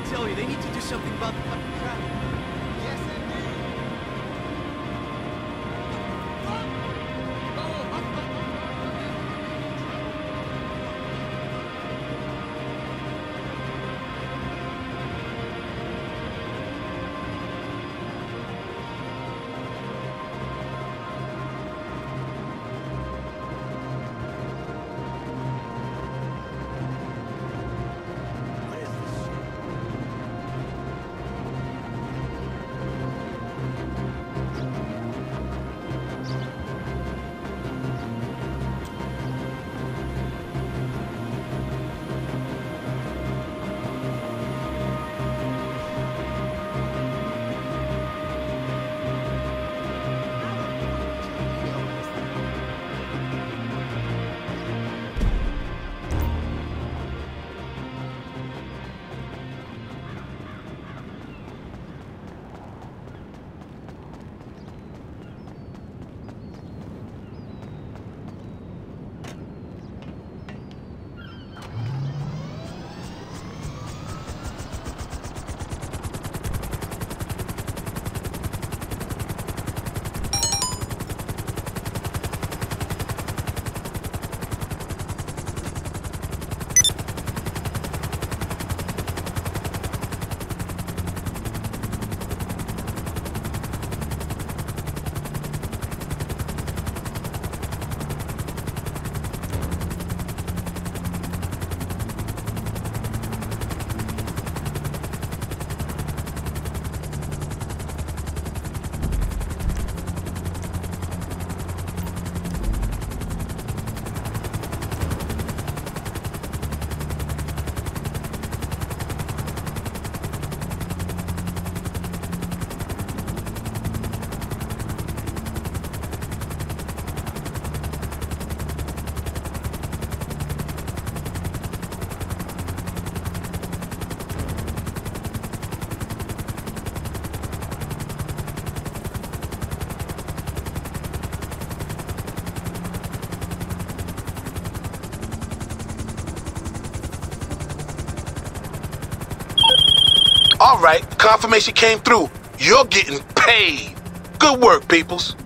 tell you, they need to do something about the fucking traffic. All right, confirmation came through. You're getting paid. Good work, peoples.